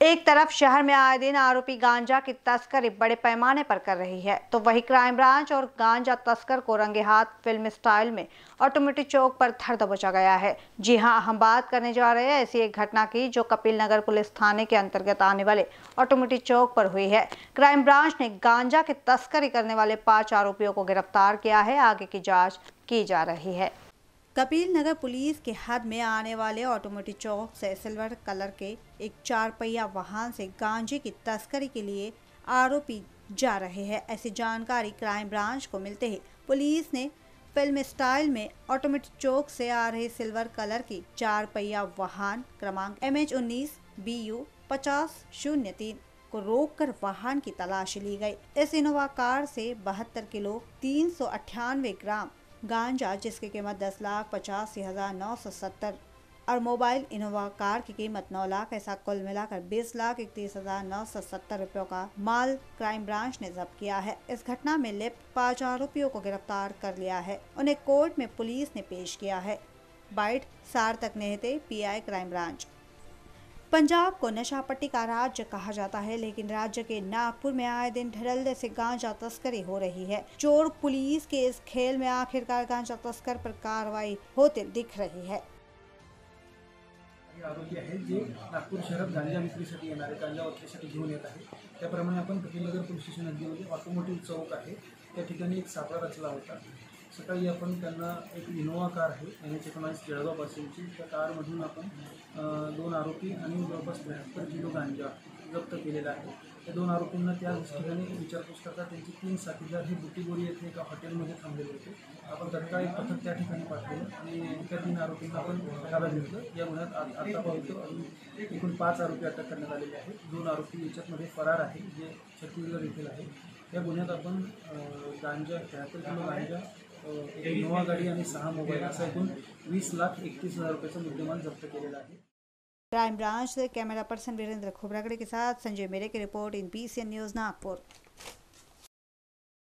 एक तरफ़ शहर में आए दिन आरोपी गांजा की तस्करी बड़े पैमाने पर कर रही है। तो वही क्राइम ब्रांच और गांजा तस्कर को रंगे हाथ फ़िल्म स्टाइल में ऑटोमेटिक चौक पर धर दबोचा गया है। जी हाँ, हम बात करने जा रहे हैं ऐसी एक घटना की जो कपिल नगर पुलिस थाने के अंतर्गत आने वाले ऑटोमेटिक चौक पर हुई है। क्राइम ब्रांच ने गांजा की तस्करी करने वाले पाँच आरोपियों को गिरफ़्तार किया है। आगे की जाँच की जा रही है। कपिल नगर पुलिस के हद में आने वाले ऑटोमेटिक चौक से सिल्वर कलर के एक चार पहिया वाहन से गांजे की तस्करी के लिए आरोपी जा रहे हैं। ऐसी जानकारी क्राइम ब्रांच को मिलते ही पुलिस ने फ़िल्म स्टाइल में ऑटोमेटिक चौक से आ रहे सिल्वर कलर की चार पहिया वाहन क्रमांक एम एच उन्नीस बी यू पचास शून्य तीन को रोककर वाहन की तलाशी ली गई। इस इनोवा कार से बहत्तर किलो तीन सौ अट्ठानवे ग्राम गांजा, जिसकी कीमत दस लाख पचासी हज़ार नौ सौ सत्तर, और मोबाइल इनोवा कार की कीमत नौ लाख ऐसा कुल मिलाकर बीस लाख इकतीस हज़ार नौ सौ सत्तर रुपयों का माल क्राइम ब्रांच ने जब्त किया है। इस घटना में लिप्त पाँच आरोपियों को गिरफ़्तार कर लिया है। उन्हें कोर्ट में पुलिस ने पेश किया है। बाइट सार Sarthak Nehete, PI crime branch. Punjab को नशा पट्टी का राज्य कहा जाता है, लेकिन राज्य के नागपुर में आए दिन धड़ल्ले से गांजा तस्करी हो रही है। चोर पुलिस के इस खेल में आखिरकार गांजा तस्कर पर कार्रवाई होते दिख रही है। आरोपी आहेत जे नागपूर शहरात गांजा विक्रीसाठी येणारे, गांजा विक्रीसाठी घेऊन येत आहे स्टेशन हद्दीमध्ये ऑटोमोटिव्ह चौक ठिकाणी एक सापळा रचला होता. सकाळी आपण त्यांना एक इनोवा कार आहे एन एच एकोणास जळगावपासूनची त्या कारमधून आपण दोन आरोपी आणि जवळपास त्र्याहत्तर किलो गांजा जप्त केलेला आहे. त्या दोन आरोपींना त्या ठिकाणी विचारपूस करता त्यांचे तीन साथीदार हे बुटीबोरी येथे एका हॉटेलमध्ये थांबलेले होते. आपण तत्काळ एक पथक त्या ठिकाणी पाठवलं आणि त्या तीन आरोपींना आपण ताब्यात घेतलं. या गुन्ह्यात आतापर्यंत अजून एकूण पाच आरोपी अटक करण्यात आलेले आहेत. दोन आरोपी याच्यातमध्ये फरार आहे जे छत्तीसगड येथील आहे या गुन्ह्यात आपण गांजा त्र्याहत्तर किलो गांजा इनोवा गाडी आणि सहा मोबाइल असा वीस लाख एकतीस हज़ार रुपयाचा मुद्देमाल जप्त आहे. Crime branch, camera person Virendra Khobragade के साथ संजय मेरे की रिपोर्ट इन पी न्यूज़ नागपुर.